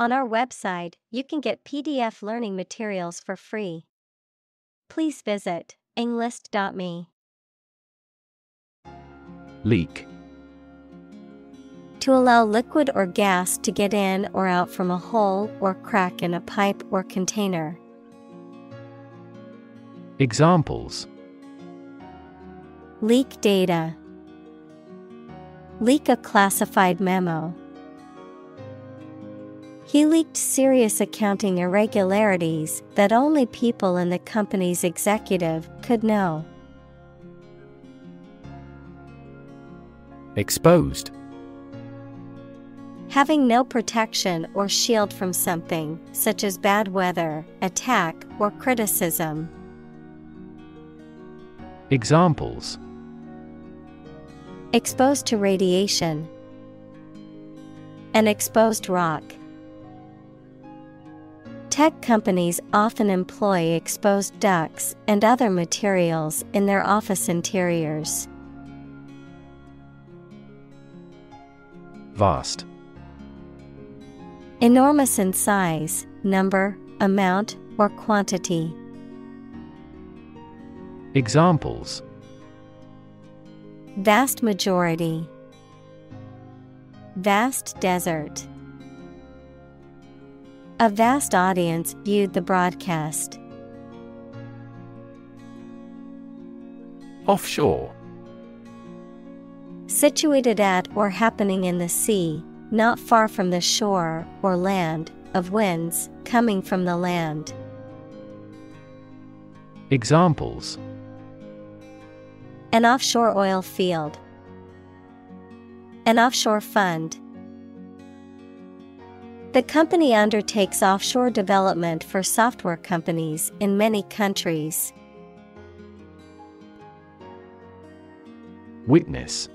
On our website, you can get PDF learning materials for free. Please visit englist.me. Leak. To allow liquid or gas to get in or out from a hole or crack in a pipe or container. Examples Leak data. Leak a classified memo. He leaked serious accounting irregularities that only people in the company's executive could know. Exposed. Having no protection or shield from something, such as bad weather, attack, or criticism. Examples Exposed to radiation. An exposed rock. Tech companies often employ exposed ducts and other materials in their office interiors. Vast. Enormous in size, number, amount, or quantity. Examples Vast majority. Vast desert. A vast audience viewed the broadcast. Offshore. Situated at or happening in the sea, not far from the shore or land, of winds coming from the land. Examples An offshore oil field. An offshore fund. The company undertakes offshore development for software companies in many countries. Witness.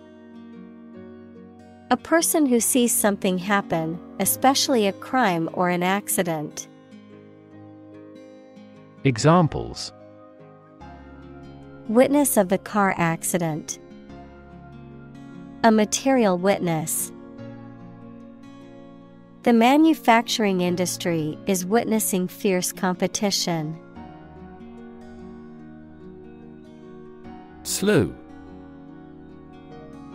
A person who sees something happen, especially a crime or an accident. Examples Witness of the car accident. A material witness. The manufacturing industry is witnessing fierce competition. Slew.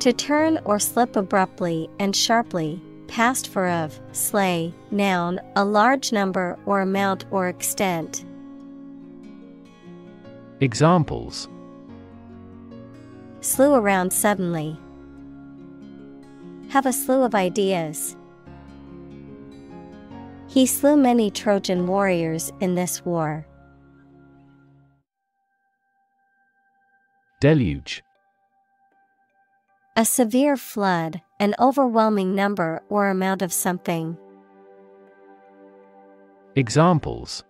To turn or slip abruptly and sharply, past for of, slay, noun, a large number or amount or extent. Examples Slew around suddenly. Have a slew of ideas. He slew many Trojan warriors in this war. Deluge. A severe flood, an overwhelming number or amount of something. Examples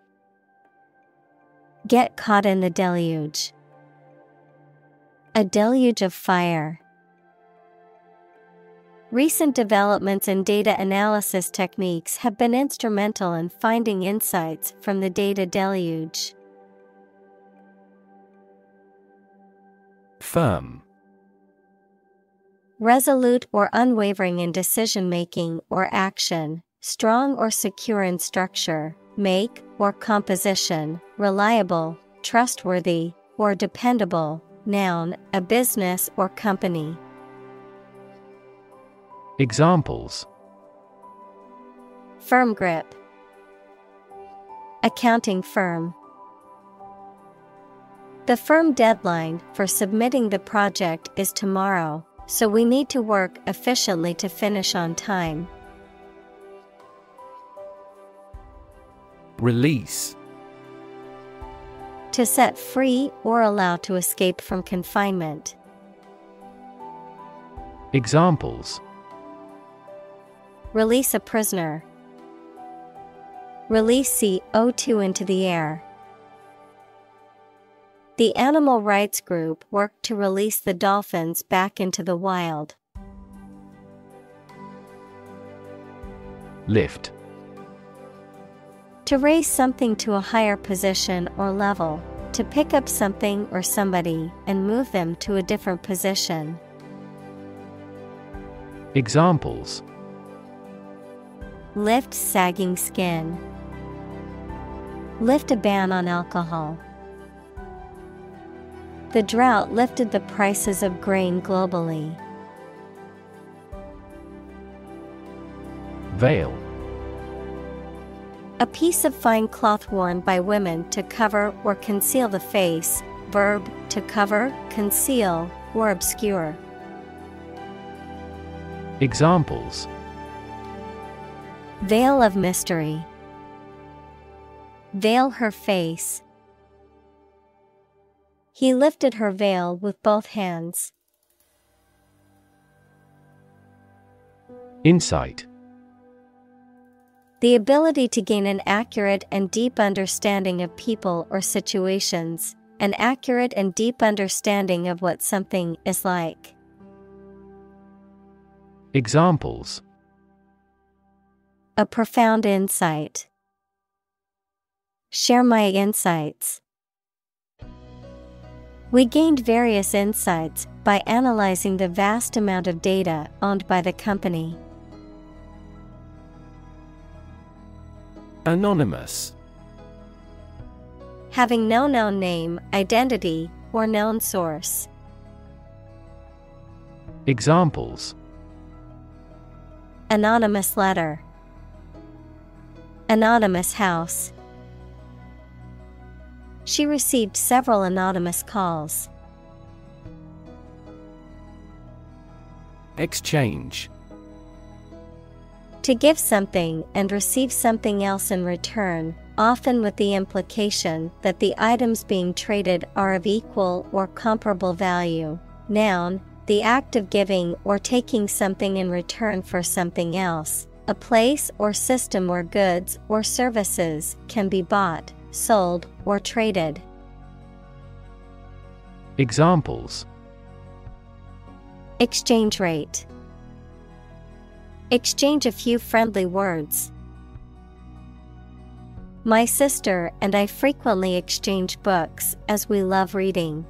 Get caught in the deluge. A deluge of fire. Recent developments in data analysis techniques have been instrumental in finding insights from the data deluge. Firm. Resolute or unwavering in decision making or action, strong or secure in structure, make or composition, reliable, trustworthy, or dependable. Noun, a business or company. Examples Firm grip. Accounting firm. The firm deadline for submitting the project is tomorrow, so we need to work efficiently to finish on time. Release. To set free or allow to escape from confinement. Examples Release a prisoner. Release CO2 into the air. The animal rights group worked to release the dolphins back into the wild. Lift. To raise something to a higher position or level, to pick up something or somebody and move them to a different position. Examples Lift sagging skin. Lift a ban on alcohol. The drought lifted the prices of grain globally. Veil. A piece of fine cloth worn by women to cover or conceal the face, verb to cover, conceal, or obscure. Examples Veil of mystery. Veil her face. He lifted her veil with both hands. Insight. The ability to gain an accurate and deep understanding of people or situations, an accurate and deep understanding of what something is like. Examples A profound insight. Share my insights. We gained various insights by analyzing the vast amount of data owned by the company. Anonymous. Having no known name, identity, or known source. Examples Anonymous letter. Anonymous house. She received several anonymous calls. Exchange. To give something and receive something else in return, often with the implication that the items being traded are of equal or comparable value. Noun, the act of giving or taking something in return for something else, a place or system where goods or services can be bought, sold, or traded. Examples Exchange rate. Exchange a few friendly words. My sister and I frequently exchange books as we love reading.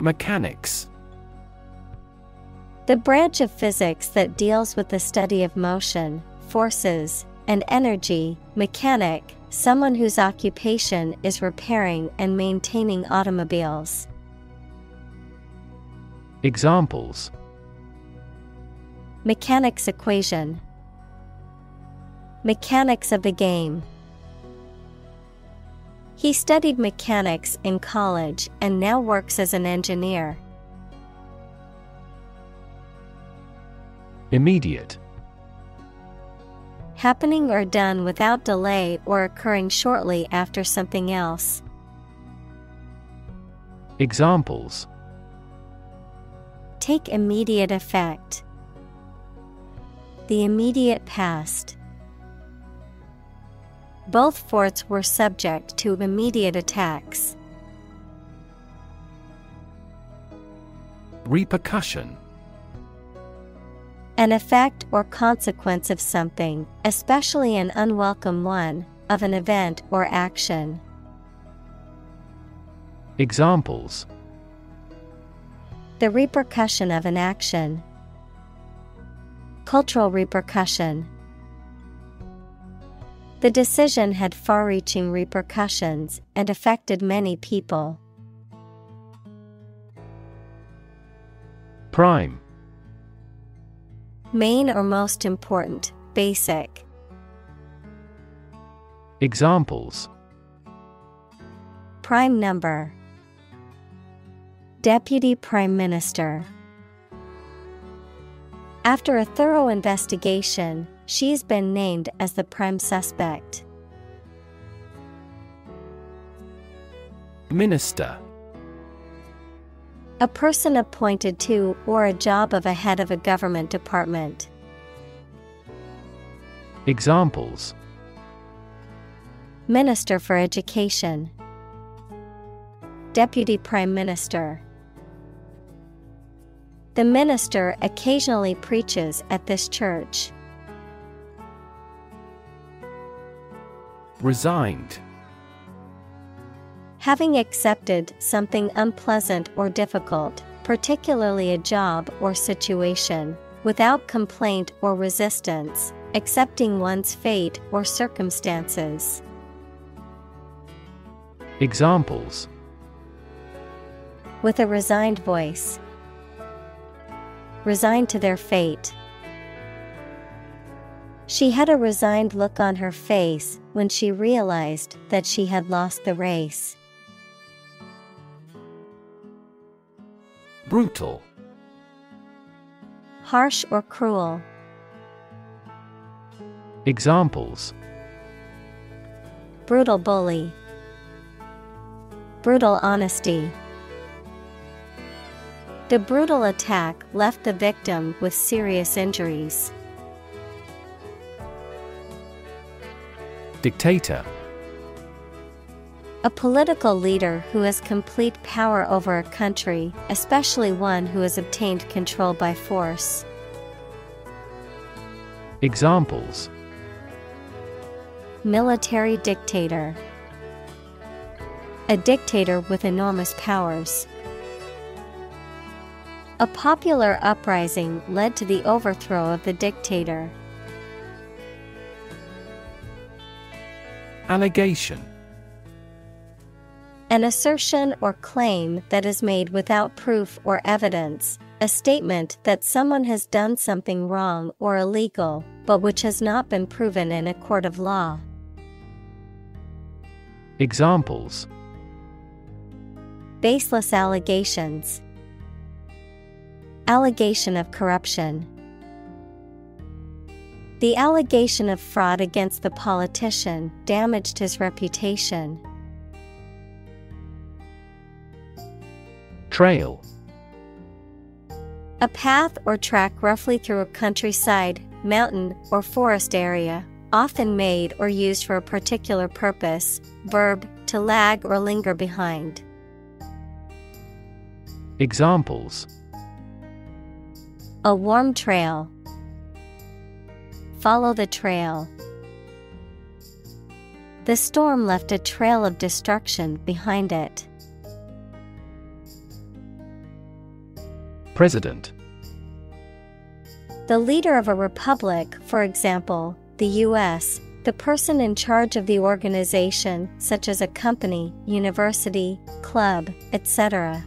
Mechanics. The branch of physics that deals with the study of motion, forces, and energy, mechanic, someone whose occupation is repairing and maintaining automobiles. Examples Mechanics equation, Mechanics of the game. He studied mechanics in college and now works as an engineer. Immediate. Happening or done without delay or occurring shortly after something else. Examples Take immediate effect. The immediate past. Both forts were subject to immediate attacks. Repercussion. An effect or consequence of something, especially an unwelcome one, of an event or action. Examples The repercussion of an action. Cultural repercussion. The decision had far reaching repercussions and affected many people. Prime. Main or most important, basic. Examples Prime number. Deputy Prime Minister. After a thorough investigation, she's been named as the prime suspect. Minister. A person appointed to or a job of a head of a government department. Examples Minister for Education. Deputy Prime Minister. The minister occasionally preaches at this church. Resigned. Having accepted something unpleasant or difficult, particularly a job or situation, Without complaint or resistance, accepting one's fate or circumstances. Examples With a resigned voice, resigned to their fate. She had a resigned look on her face when she realized that she had lost the race. Brutal Harsh or cruel. Examples Brutal bully. Brutal honesty. The brutal attack left the victim with serious injuries. Dictator A political leader who has complete power over a country, especially one who has obtained control by force. Examples Military dictator. A dictator with enormous powers. A popular uprising led to the overthrow of the dictator. Allegation An assertion or claim that is made without proof or evidence, a statement that someone has done something wrong or illegal, but which has not been proven in a court of law. Examples Baseless allegations. Allegation of corruption. The allegation of fraud against the politician damaged his reputation. Trail A path or track roughly through a countryside, mountain, or forest area, often made or used for a particular purpose. Verb to lag or linger behind. Examples A warm trail. Follow the trail. The storm left a trail of destruction behind it. President The leader of a republic, for example, the U.S., the person in charge of the organization, such as a company, university, club, etc.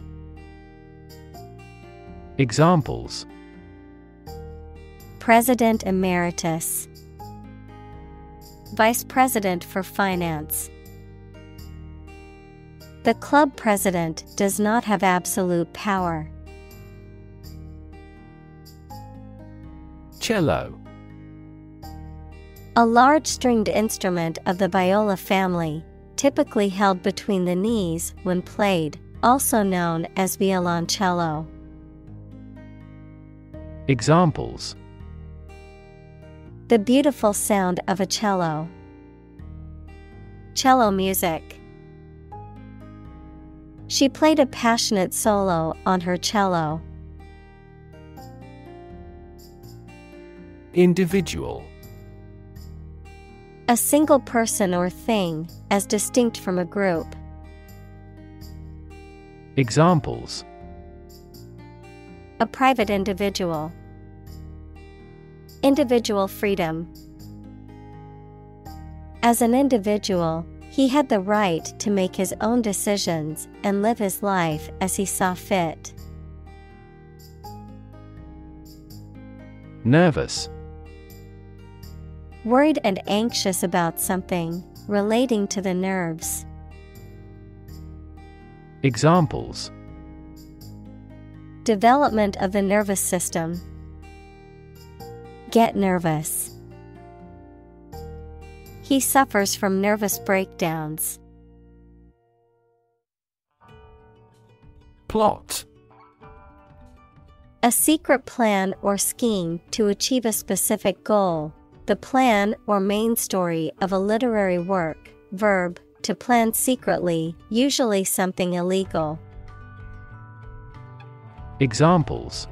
Examples President Emeritus, Vice President for Finance. The club president does not have absolute power. Cello A large stringed instrument of the viola family, typically held between the knees when played, also known as violoncello. Examples The beautiful sound of a cello. Cello music. She played a passionate solo on her cello. Individual A single person or thing, as distinct from a group. Examples A private individual. Individual freedom. As an individual, he had the right to make his own decisions and live his life as he saw fit. Nervous Worried and anxious about something relating to the nerves. Examples Development of the nervous system. Get nervous. He suffers from nervous breakdowns. Plot A secret plan or scheme to achieve a specific goal. The plan or main story of a literary work. Verb to plan secretly, usually something illegal. Examples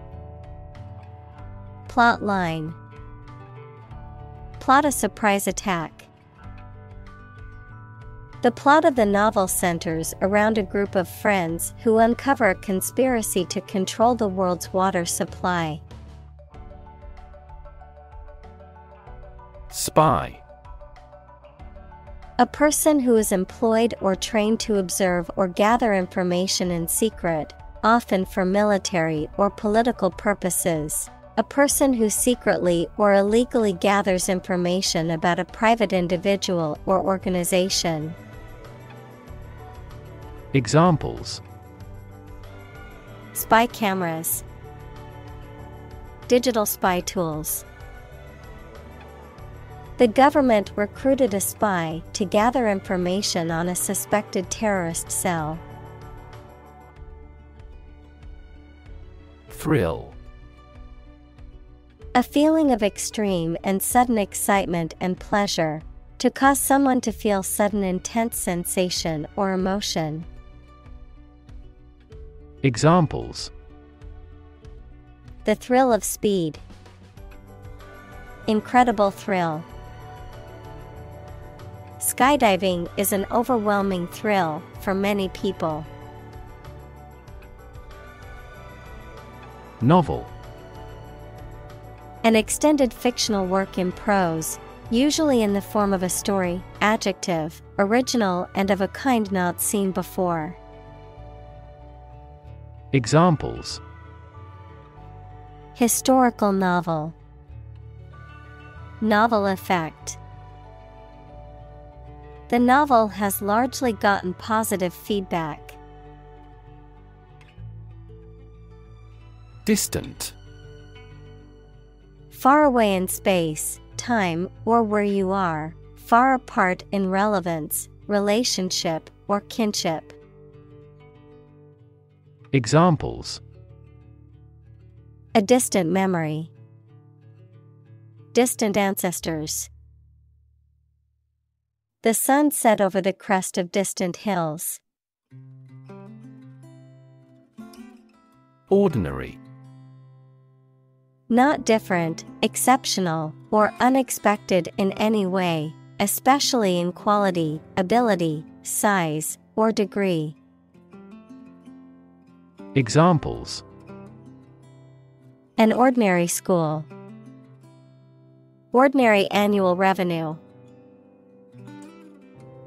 Plot line Plot a surprise attack. The plot of the novel centers around a group of friends who uncover a conspiracy to control the world's water supply. Spy. A person who is employed or trained to observe or gather information in secret, often for military or political purposes. A person who secretly or illegally gathers information about a private individual or organization. Examples Spy cameras, Digital spy tools. The government recruited a spy to gather information on a suspected terrorist cell. Thrill. A feeling of extreme and sudden excitement and pleasure, to cause someone to feel sudden intense sensation or emotion. Examples The thrill of speed. Incredible thrill. Skydiving is an overwhelming thrill for many people. Novel. An extended fictional work in prose, usually in the form of a story, adjective, original and of a kind not seen before. Examples Historical novel, Novel effect. The novel has largely gotten positive feedback. Distant. Far away in space, time, or where you are, far apart in relevance, relationship, or kinship. Examples A distant memory, distant ancestors. The sun set over the crest of distant hills. Ordinary. Not different, exceptional, or unexpected in any way, especially in quality, ability, size, or degree. Examples An ordinary school. Ordinary annual revenue.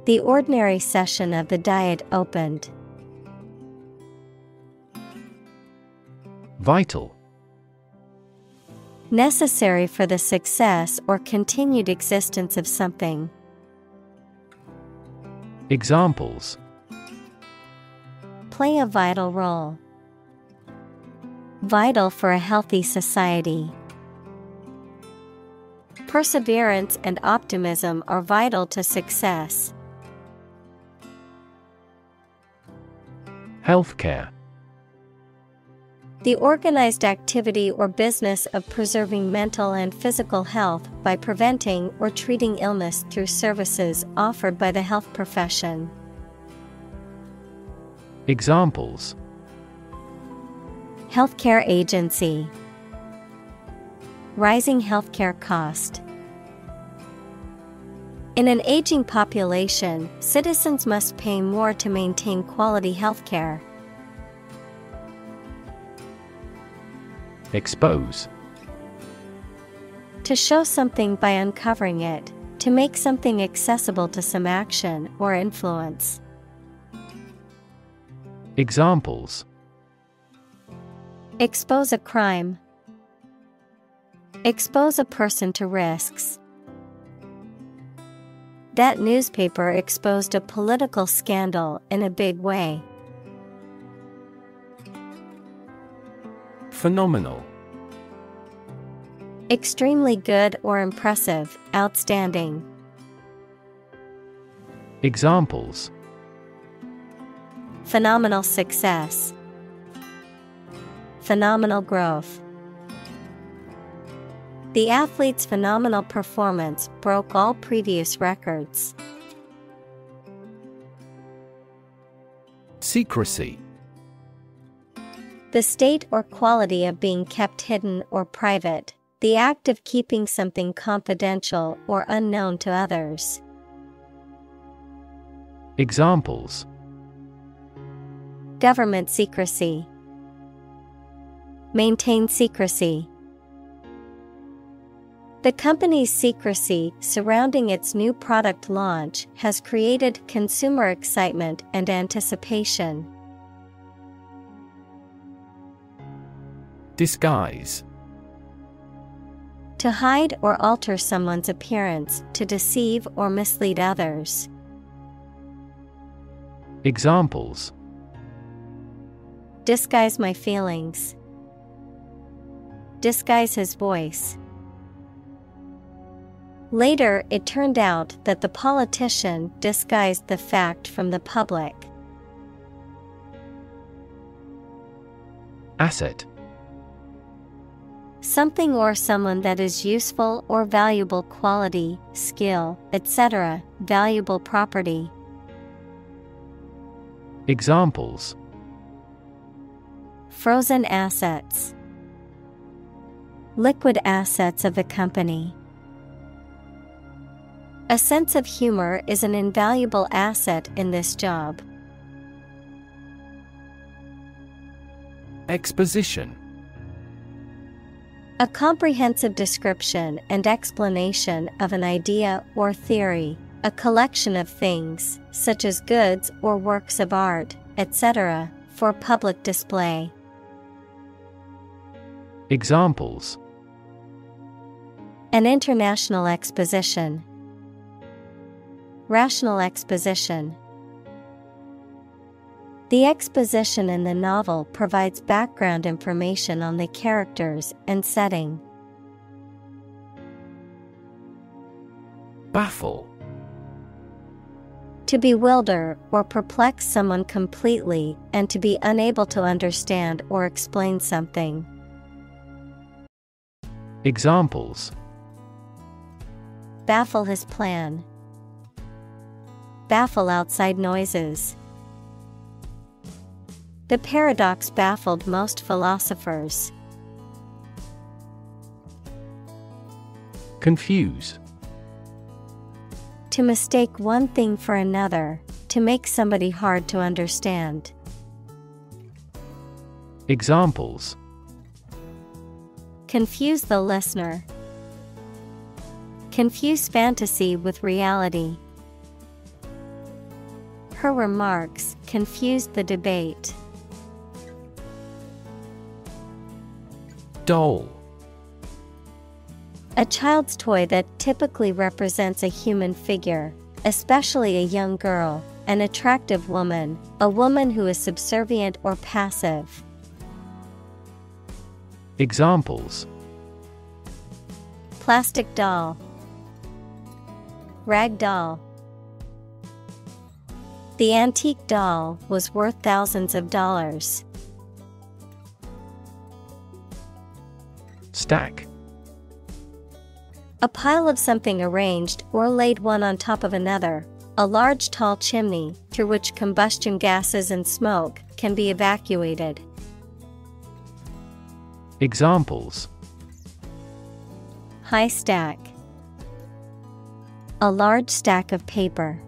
The ordinary session of the Diet opened. Vital. Necessary for the success or continued existence of something. Examples Play a vital role. Vital for a healthy society. Perseverance and optimism are vital to success. Healthcare. The organized activity or business of preserving mental and physical health by preventing or treating illness through services offered by the health profession. Examples Healthcare agency. Rising healthcare cost. In an aging population, citizens must pay more to maintain quality healthcare. Expose. To show something by uncovering it, to make something accessible to some action or influence. Examples Expose a crime. Expose a person to risks. That newspaper exposed a political scandal in a big way. Phenomenal. Extremely good or impressive, outstanding. Examples Phenomenal success. Phenomenal growth. The athlete's phenomenal performance broke all previous records. Secrecy. The state or quality of being kept hidden or private, the act of keeping something confidential or unknown to others. Examples Government secrecy. Maintain secrecy. The company's secrecy surrounding its new product launch has created consumer excitement and anticipation. Disguise To hide or alter someone's appearance to deceive or mislead others. Examples Disguise my feelings. Disguise his voice. Later, it turned out that the politician disguised the fact from the public. Asset Something or someone that is useful or valuable quality, skill, etc., valuable property. Examples Frozen assets, Liquid assets of the company. A sense of humor is an invaluable asset in this job. Exposition A comprehensive description and explanation of an idea or theory, a collection of things, such as goods or works of art, etc., for public display. Examples An international exposition. Rational exposition. The exposition in the novel provides background information on the characters and setting. Baffle To bewilder or perplex someone completely and to be unable to understand or explain something. Examples Baffle his plan. Baffle outside noises. The paradox baffled most philosophers. Confuse To mistake one thing for another, to make somebody hard to understand. Examples Confuse the listener. Confuse fantasy with reality. Her remarks confused the debate. Doll A child's toy that typically represents a human figure, especially a young girl, an attractive woman, a woman who is subservient or passive. Examples Plastic doll, Rag doll. The antique doll was worth thousands of dollars. Stack A pile of something arranged or laid one on top of another, a large tall chimney through which combustion gases and smoke can be evacuated. Examples High stack. A large stack of paper.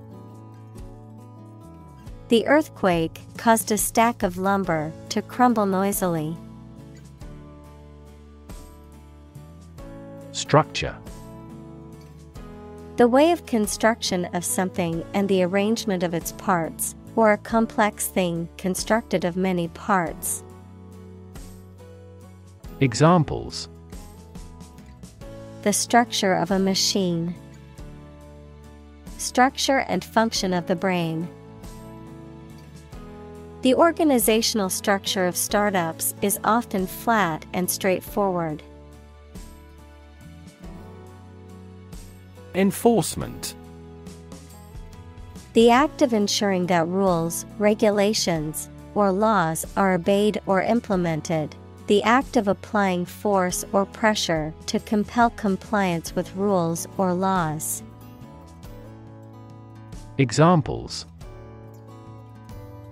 The earthquake caused a stack of lumber to crumble noisily. Structure The way of construction of something and the arrangement of its parts, or a complex thing constructed of many parts. Examples The structure of a machine. Structure and function of the brain. The organizational structure of startups is often flat and straightforward. Enforcement The act of ensuring that rules, regulations, or laws are obeyed or implemented. The act of applying force or pressure to compel compliance with rules or laws. Examples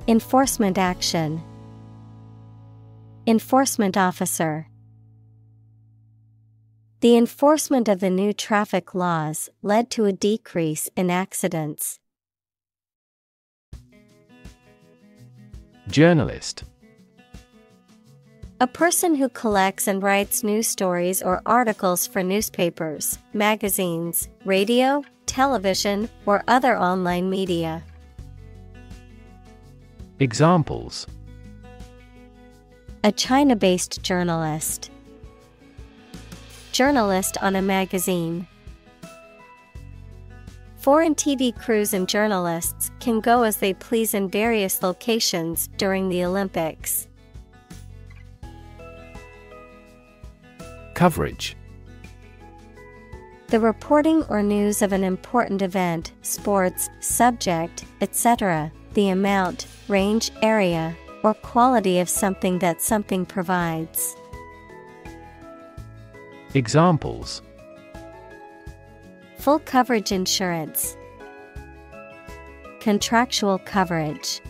Enforcement action. Enforcement officer. The enforcement of the new traffic laws led to a decrease in accidents. Journalist A person who collects and writes news stories or articles for newspapers, magazines, radio, television, or other online media. Examples A China based journalist, journalist on a magazine. Foreign TV crews and journalists can go as they please in various locations during the Olympics. Coverage The reporting or news of an important event, sports, subject, etc., the amount, range, area, or quality of something that something provides. Examples Full coverage insurance, contractual coverage.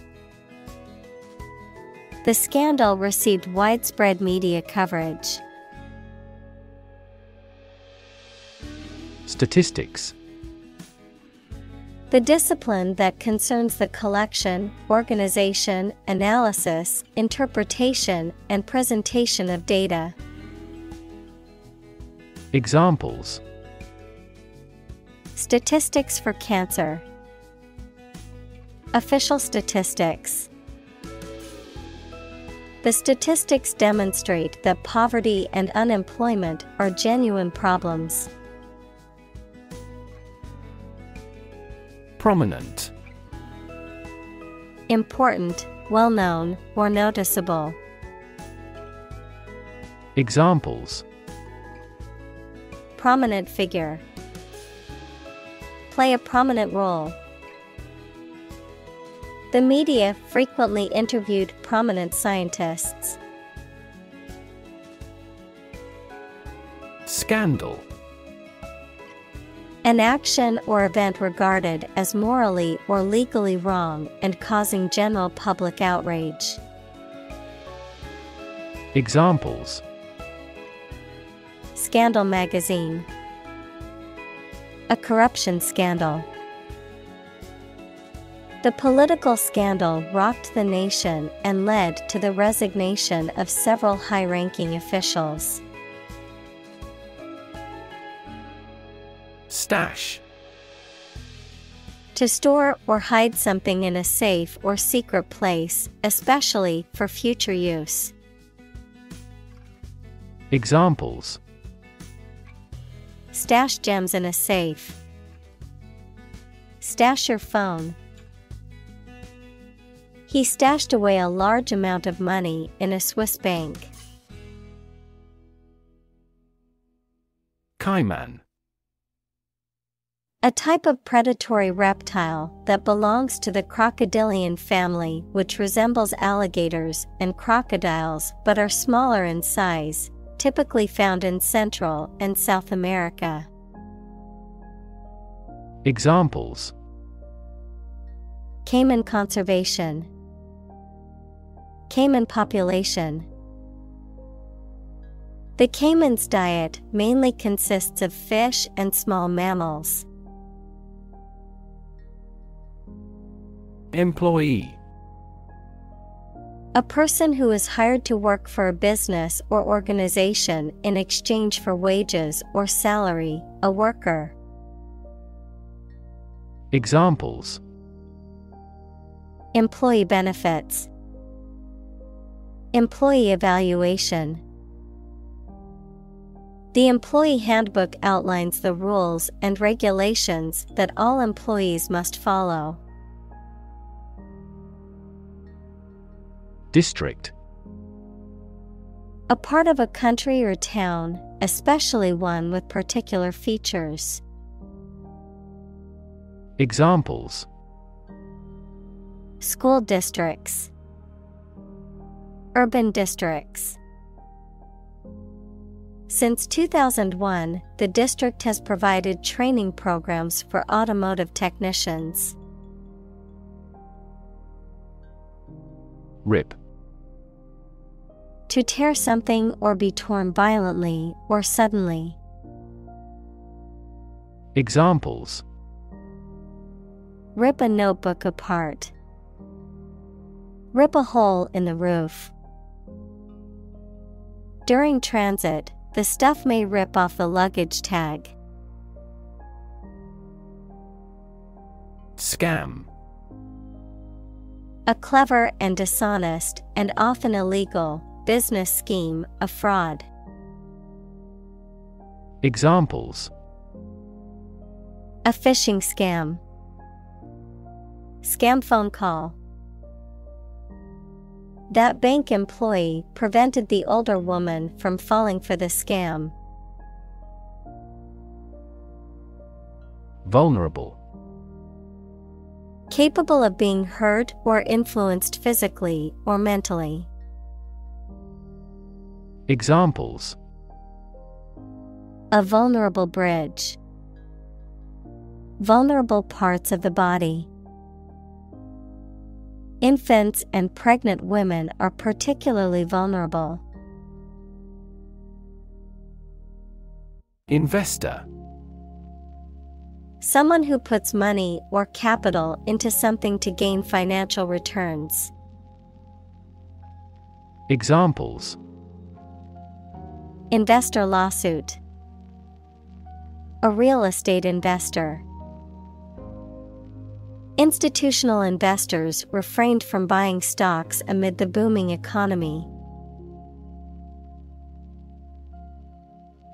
The scandal received widespread media coverage. Statistics The discipline that concerns the collection, organization, analysis, interpretation, and presentation of data. Examples Statistics for cancer. Official statistics. The statistics demonstrate that poverty and unemployment are genuine problems. Prominent Important, well known, or noticeable. Examples Prominent figure. Play a prominent role. The media frequently interviewed prominent scientists. Scandal An action or event regarded as morally or legally wrong and causing general public outrage. Examples Scandal Magazine A corruption scandal. The political scandal rocked the nation and led to the resignation of several high ranking officials. Stash To store or hide something in a safe or secret place, especially for future use. Examples Stash gems in a safe. Stash your phone. He stashed away a large amount of money in a Swiss bank. Cayman A type of predatory reptile that belongs to the crocodilian family, which resembles alligators and crocodiles but are smaller in size, typically found in Central and South America. Examples Cayman conservation, Cayman population. The cayman's diet mainly consists of fish and small mammals. Employee A person who is hired to work for a business or organization in exchange for wages or salary, a worker. Examples Employee benefits, Employee evaluation. The employee handbook outlines the rules and regulations that all employees must follow. District A part of a country or town, especially one with particular features. Examples School districts, Urban districts. Since 2001, the district has provided training programs for automotive technicians. Rip To tear something or be torn violently or suddenly. Examples Rip a notebook apart. Rip a hole in the roof. During transit, the stuff may rip off the luggage tag. Scam A clever and dishonest, and often illegal, business scheme, a fraud. Examples A phishing scam. Scam phone call. That bank employee prevented the older woman from falling for the scam. Vulnerable Capable of being hurt or influenced physically or mentally. Examples A vulnerable bridge. Vulnerable parts of the body. Infants and pregnant women are particularly vulnerable. Investor Someone who puts money or capital into something to gain financial returns. Examples Investor lawsuit. A real estate investor. Institutional investors refrained from buying stocks amid the booming economy.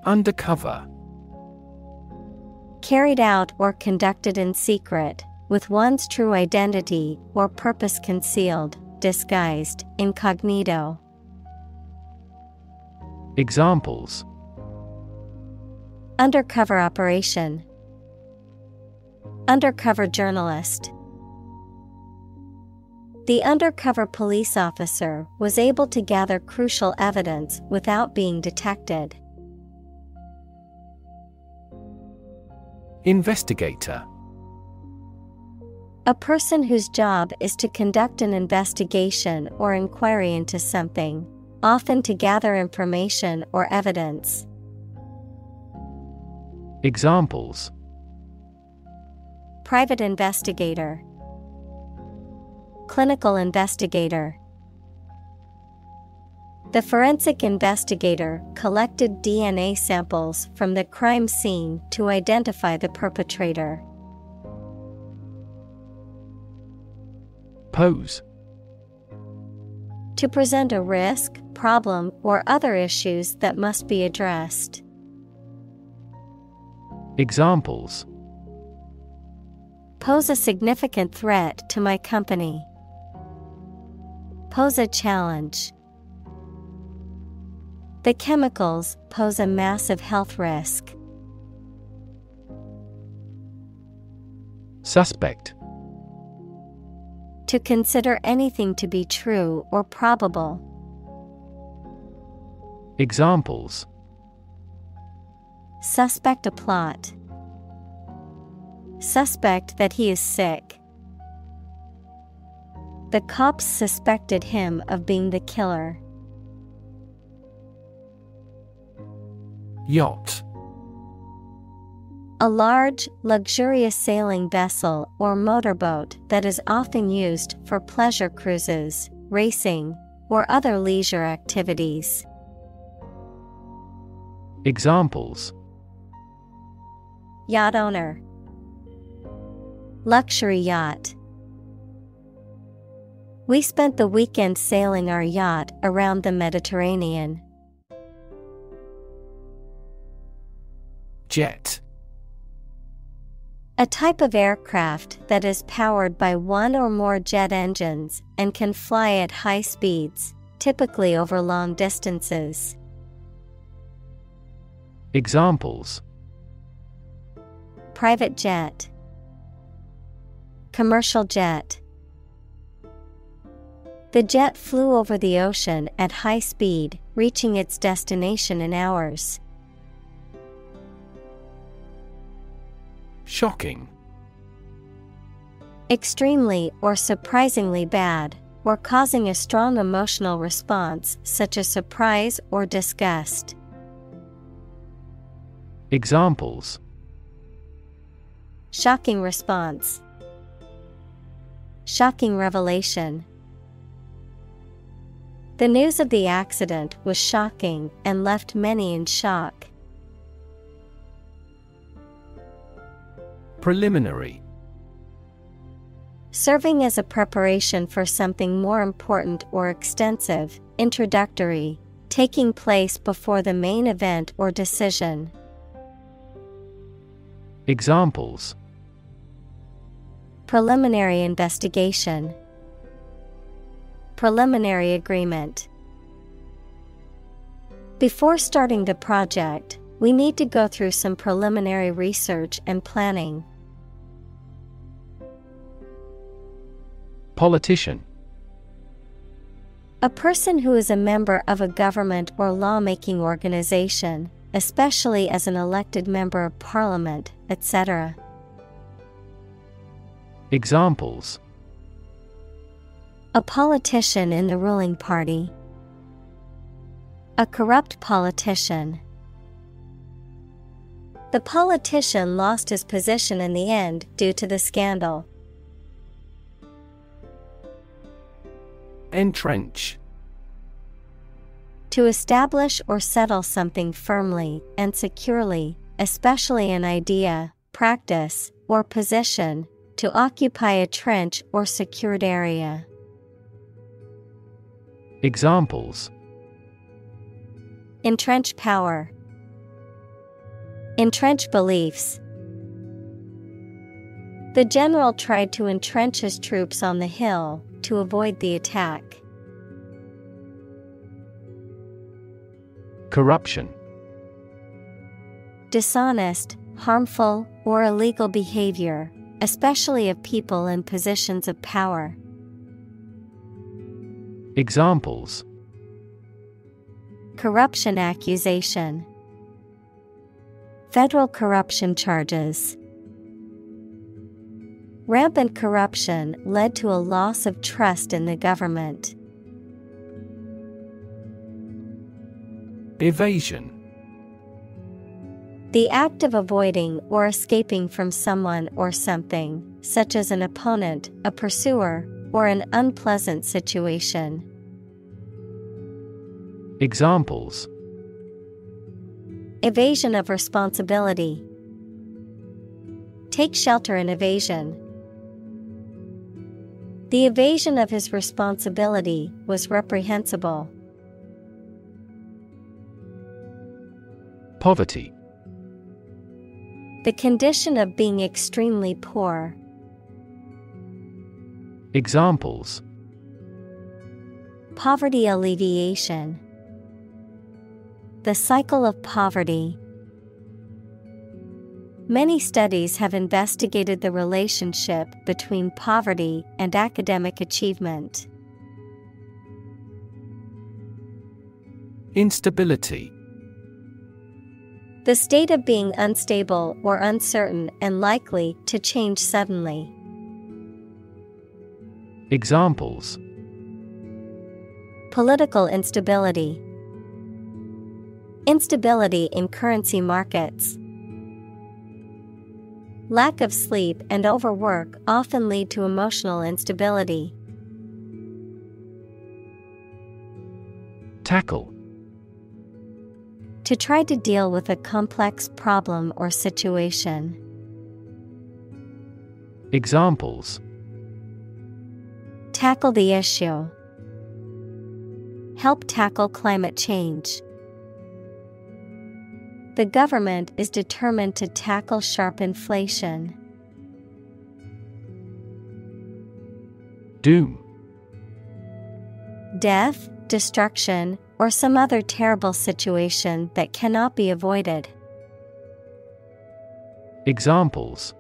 Undercover Carried out or conducted in secret, with one's true identity or purpose concealed, disguised, incognito. Examples Undercover operation. Undercover journalist. The undercover police officer was able to gather crucial evidence without being detected. Investigator A person whose job is to conduct an investigation or inquiry into something, often to gather information or evidence. Examples Private investigator, Clinical investigator. The forensic investigator collected DNA samples from the crime scene to identify the perpetrator. Pose To present a risk, problem, or other issues that must be addressed. Examples Pose a significant threat to my company. Pose a challenge. The chemicals pose a massive health risk. Suspect To consider anything to be true or probable. Examples Suspect a plot. Suspect that he is sick. The cops suspected him of being the killer. Yacht A large, luxurious sailing vessel or motorboat that is often used for pleasure cruises, racing, or other leisure activities. Examples Yacht owner, Luxury yacht. We spent the weekend sailing our yacht around the Mediterranean. Jet A type of aircraft that is powered by one or more jet engines and can fly at high speeds, typically over long distances. Examples Private jet, Commercial jet. The jet flew over the ocean at high speed, reaching its destination in hours. Shocking Extremely or surprisingly bad, or causing a strong emotional response such as surprise or disgust. Examples Shocking response. Shocking revelation. The news of the accident was shocking and left many in shock. Preliminary Serving as a preparation for something more important or extensive, introductory, taking place before the main event or decision. Examples Preliminary investigation, Preliminary agreement. Before starting the project, we need to go through some preliminary research and planning. Politician A person who is a member of a government or lawmaking organization, especially as an elected member of parliament, etc. Examples A politician in the ruling party. A corrupt politician. The politician lost his position in the end due to the scandal. Entrench To establish or settle something firmly and securely, especially an idea, practice, or position, to occupy a trench or secured area. Examples Entrench power, Entrench beliefs. The general tried to entrench his troops on the hill to avoid the attack. Corruption Dishonest, harmful, or illegal behavior, especially of people in positions of power. Examples Corruption accusation, Federal corruption charges. Rampant corruption led to a loss of trust in the government. Evasion The act of avoiding or escaping from someone or something, such as an opponent, a pursuer, or an unpleasant situation. Examples Evasion of responsibility. Take shelter in evasion. The evasion of his responsibility was reprehensible. Poverty The condition of being extremely poor. Examples Poverty alleviation. The cycle of poverty. Many studies have investigated the relationship between poverty and academic achievement. Instability The state of being unstable or uncertain and likely to change suddenly. Examples Political instability. Instability in currency markets. Lack of sleep and overwork often lead to emotional instability. Tackle To try to deal with a complex problem or situation. Examples Tackle the issue. Help tackle climate change. The government is determined to tackle sharp inflation. Doom Death, destruction, or some other terrible situation that cannot be avoided. Examples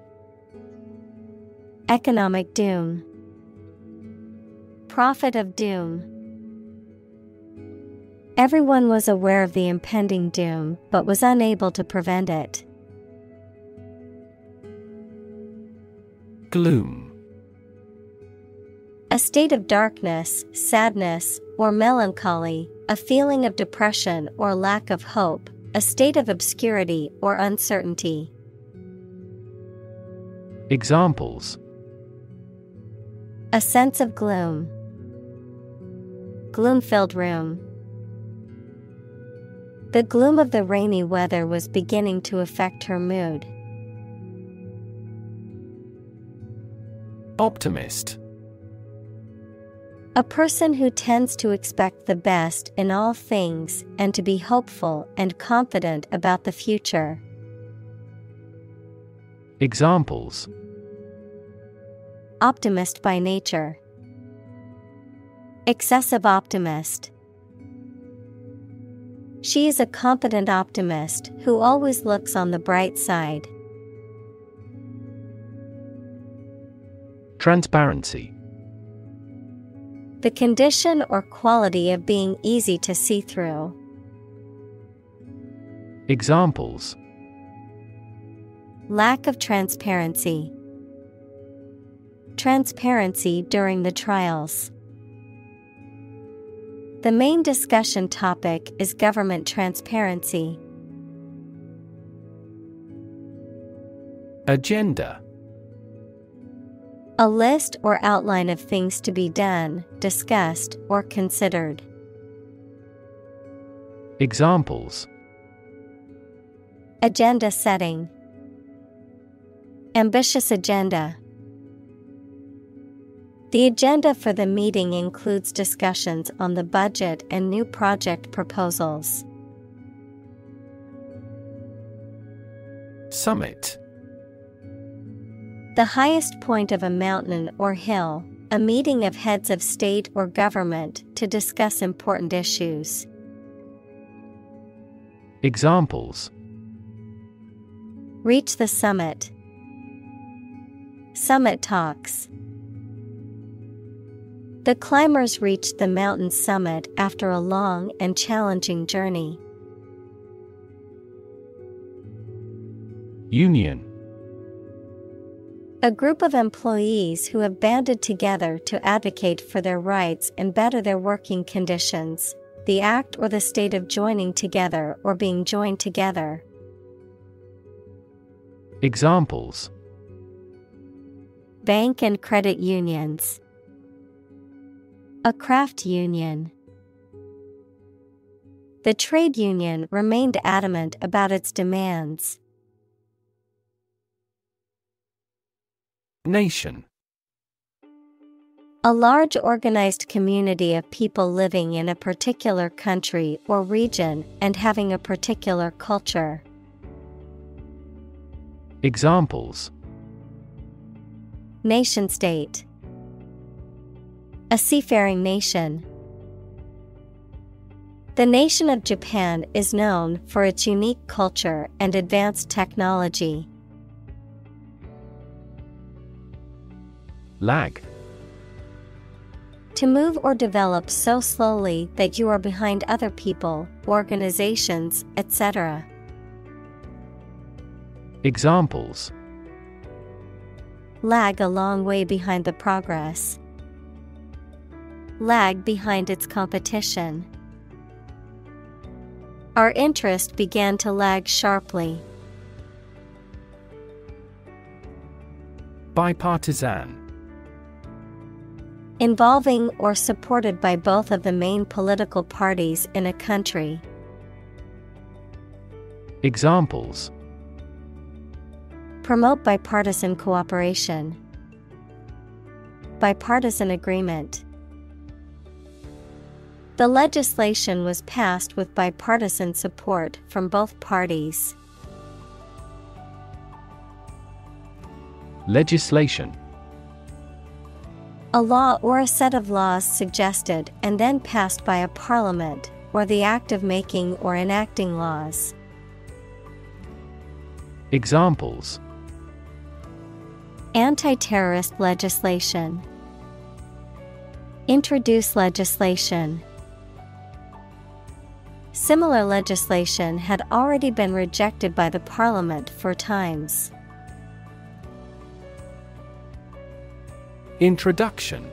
Economic doom. Prophet of doom. Everyone was aware of the impending doom but was unable to prevent it. Gloom A state of darkness, sadness, or melancholy, a feeling of depression or lack of hope, a state of obscurity or uncertainty. Examples A sense of gloom. gloom filled room. The gloom of the rainy weather was beginning to affect her mood. Optimist A person who tends to expect the best in all things and to be hopeful and confident about the future. Examples Optimist by nature, Excessive optimist. She is a confident optimist who always looks on the bright side. Transparency The condition or quality of being easy to see through. Examples Lack of transparency. Transparency during the trials. The main discussion topic is government transparency. Agenda A list or outline of things to be done, discussed, or considered. Examples Agenda setting. Ambitious agenda. The agenda for the meeting includes discussions on the budget and new project proposals. Summit The highest point of a mountain or hill, a meeting of heads of state or government to discuss important issues. Examples Reach the summit. Summit talks. The climbers reached the mountain summit after a long and challenging journey. Union A group of employees who have banded together to advocate for their rights and better their working conditions. The act or the state of joining together or being joined together. Examples Bank and credit unions. A craft union. The trade union remained adamant about its demands. Nation A large organized community of people living in a particular country or region and having a particular culture. Examples Nation state. A seafaring nation. The nation of Japan is known for its unique culture and advanced technology. Lag To move or develop so slowly that you are behind other people, organizations, etc. Examples Lag a long way behind the progress. Lag behind its competition. Our interest began to lag sharply. Bipartisan Involving or supported by both of the main political parties in a country. Examples Promote bipartisan cooperation. Bipartisan agreement. The legislation was passed with bipartisan support from both parties. Legislation A law or a set of laws suggested and then passed by a parliament, or the act of making or enacting laws. Examples Anti terrorist legislation. Introduce legislation. Similar legislation had already been rejected by the Parliament four times. Introduction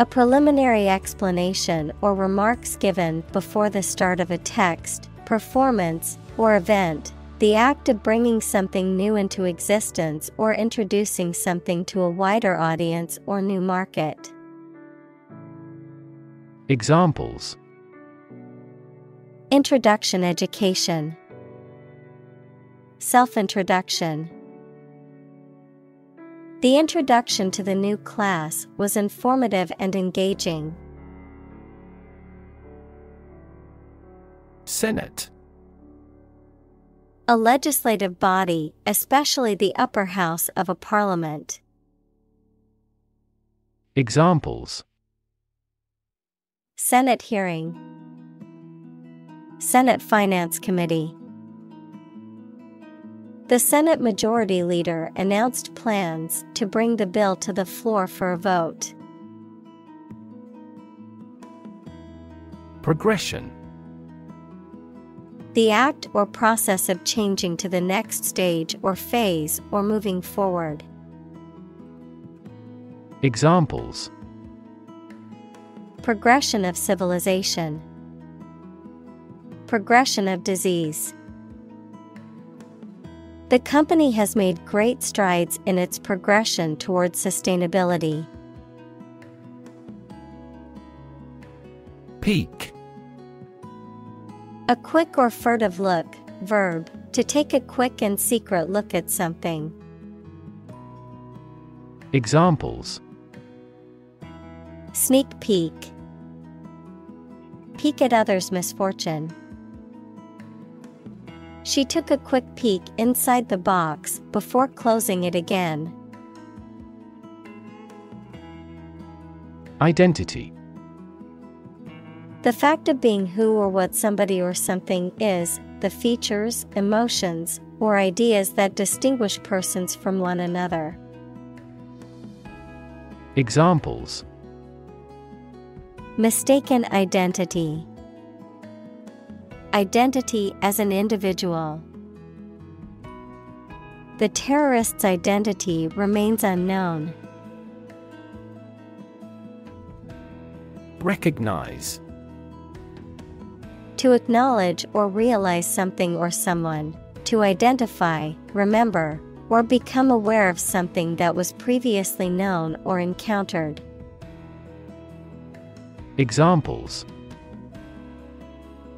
A preliminary explanation or remarks given before the start of a text, performance, or event. The act of bringing something new into existence or introducing something to a wider audience or new market. Examples Introduction Education Self Introduction The introduction to the new class was informative and engaging. Senate A legislative body, especially the upper house of a parliament. Examples Senate hearing Senate Finance Committee The Senate Majority Leader announced plans to bring the bill to the floor for a vote. Progression The act or process of changing to the next stage or phase or moving forward. Examples Progression of civilization. Progression of disease. The company has made great strides in its progression towards sustainability. Peek A quick or furtive look, verb, to take a quick and secret look at something. Examples Sneak peek. Peek at others' misfortune. She took a quick peek inside the box before closing it again. Identity The fact of being who or what somebody or something is, the features, emotions, or ideas that distinguish persons from one another. Examples Mistaken identity. Identity as an individual. The terrorist's identity remains unknown. Recognize To acknowledge or realize something or someone, to identify, remember, or become aware of something that was previously known or encountered. Examples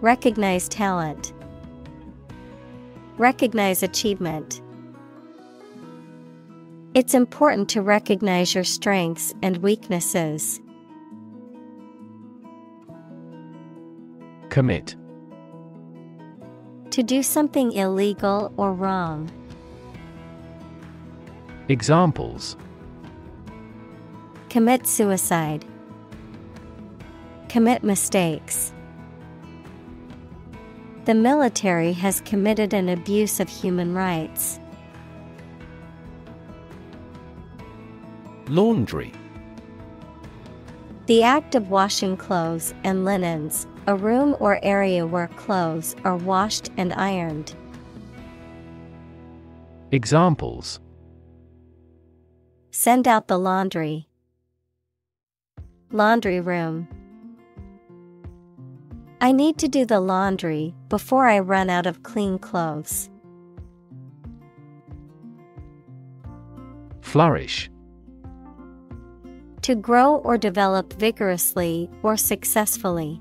Recognize talent. Recognize achievement. It's important to recognize your strengths and weaknesses. Commit To do something illegal or wrong. Examples Commit suicide. Commit mistakes. The military has committed an abuse of human rights. Laundry The act of washing clothes and linens, a room or area where clothes are washed and ironed. Examples Send out the laundry. Laundry room. I need to do the laundry before I run out of clean clothes. Flourish To grow or develop vigorously or successfully.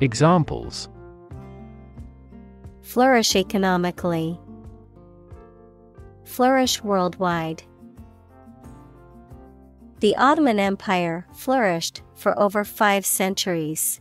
Examples Flourish economically. Flourish worldwide. The Ottoman Empire flourished for over five centuries.